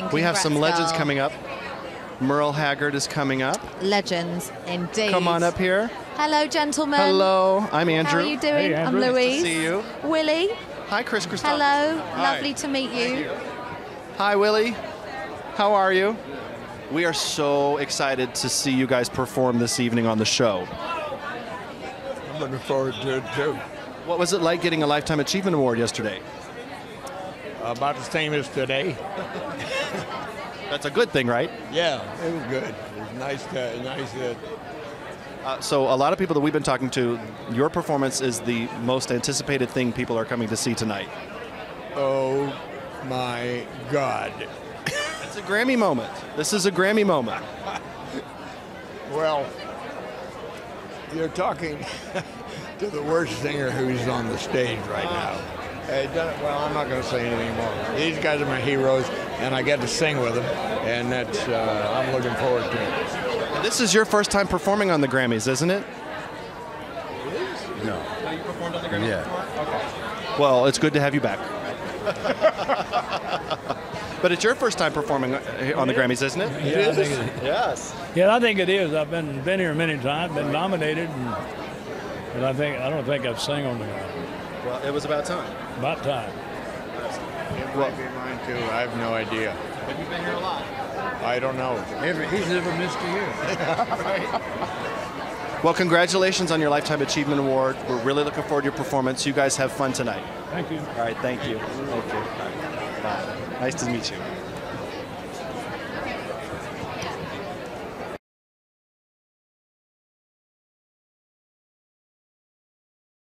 amazing. We have some legends girl. coming up. Merle Haggard is coming up. Legends, indeed. Come on up here. Hello, gentlemen. Hello, I'm Andrew. How are you doing? Hey, I'm Andrew. Nice to Louise. see you. Willie. Hi, Kris Christoph. Hello. Lovely to meet you. Hi, Willie. How are you? We are so excited to see you guys perform this evening on the show. I'm looking forward to it too. What was it like getting a Lifetime Achievement Award yesterday? About the same as today. That's a good thing, right? Yeah, it was good. It was nice to nice to Uh, so, a lot of people that we've been talking to, your performance is the most anticipated thing people are coming to see tonight. Oh my God. It's a Grammy moment. This is a Grammy moment. Well, you're talking to the worst singer who's on the stage right now. Hey, well, I'm not going to say anything more. These guys are my heroes, and I get to sing with them, and that's uh, I'm looking forward to it. This is your first time performing on the Grammys, isn't it? No. you performed on the Grammys Yeah. Well, it's good to have you back. but it's your first time performing uh, on the Grammys, isn't it? Yeah, I think it, Yes. yeah, I think it is. I've been been here many times, been nominated, and, but I think I don't think I've sang on the Well, it was about time. about time. It might be mine too. I have no idea. Have you been here a lot? I don't know. he's never missed a year. Well, congratulations on your Lifetime Achievement Award. We're really looking forward to your performance. You guys have fun tonight. Thank you. All right, thank you. Thank you. All right. Bye. Nice to meet you.